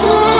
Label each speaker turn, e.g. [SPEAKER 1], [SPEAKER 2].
[SPEAKER 1] Oh,